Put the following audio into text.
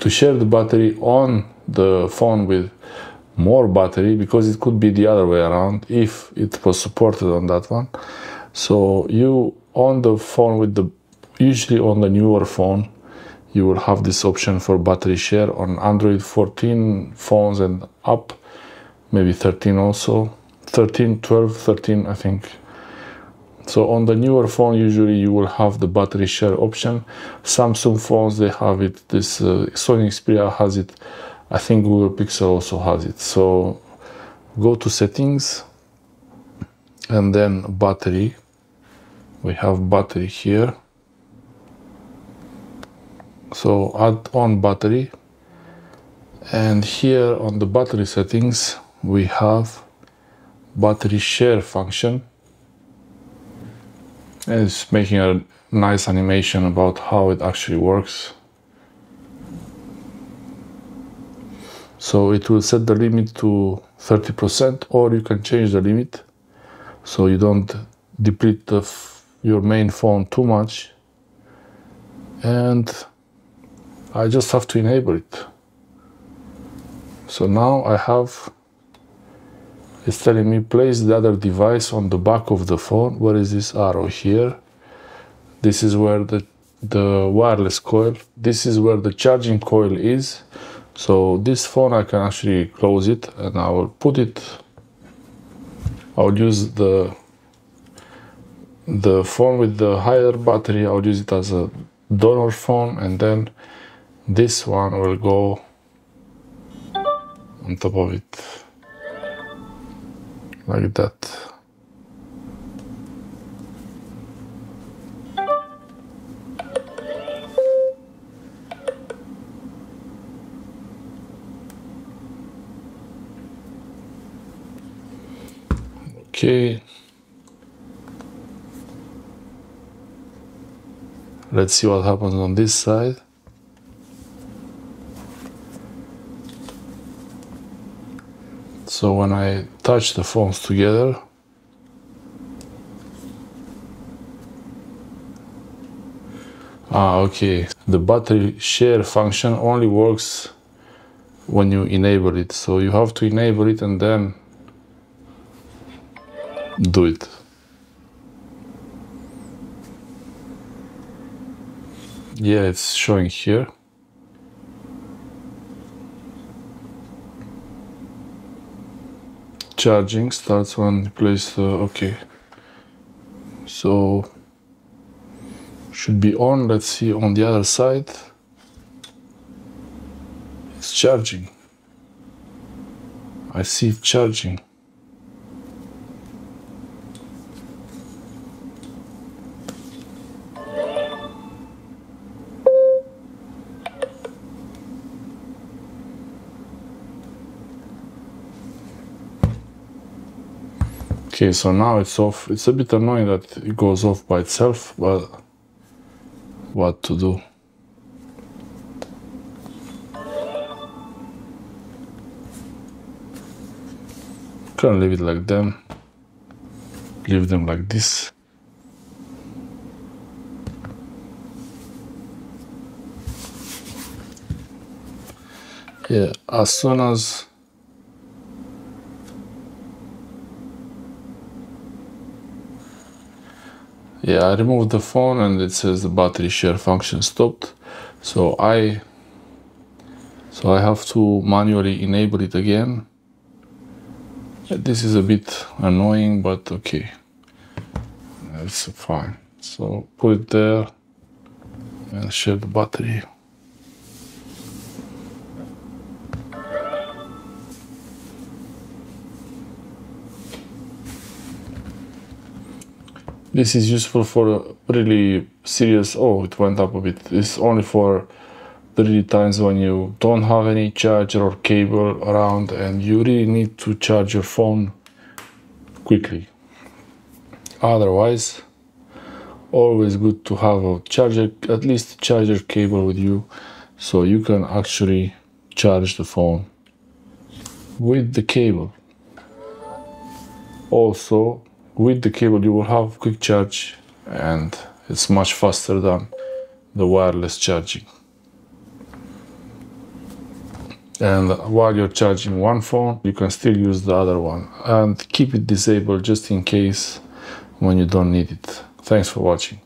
to share the battery on the phone with more battery because it could be the other way around if it was supported on that one. So you on the phone with the usually on the newer phone you will have this option for battery share on android 14 phones and up maybe 13 also. 13 12 13 i think so on the newer phone usually you will have the battery share option samsung phones they have it this uh, sony xperia has it I think Google Pixel also has it. So go to settings and then battery. We have battery here. So add on battery. And here on the battery settings, we have battery share function. It's making a nice animation about how it actually works. So it will set the limit to 30% or you can change the limit so you don't deplete your main phone too much. And I just have to enable it. So now I have, it's telling me place the other device on the back of the phone. Where is this arrow here? This is where the, the wireless coil, this is where the charging coil is so this phone I can actually close it and I will put it, I'll use the the phone with the higher battery, I'll use it as a donor phone and then this one will go on top of it like that. Okay. Let's see what happens on this side. So when I touch the phones together, ah, okay, the battery share function only works when you enable it. So you have to enable it and then do it. Yeah, it's showing here. Charging starts when you place the, okay. So, should be on, let's see on the other side. It's charging. I see it charging. Okay, so now it's off. It's a bit annoying that it goes off by itself, but what to do? Can leave it like them. Leave them like this. Yeah, as soon as yeah I removed the phone and it says the battery share function stopped. So I so I have to manually enable it again. This is a bit annoying but okay. It's fine. So put it there and share the battery This is useful for really serious, oh, it went up a bit. It's only for really times when you don't have any charger or cable around and you really need to charge your phone quickly. Otherwise, always good to have a charger, at least charger cable with you so you can actually charge the phone with the cable. Also, with the cable you will have quick charge and it's much faster than the wireless charging. and while you're charging one phone you can still use the other one. And keep it disabled just in case when you don't need it. Thanks for watching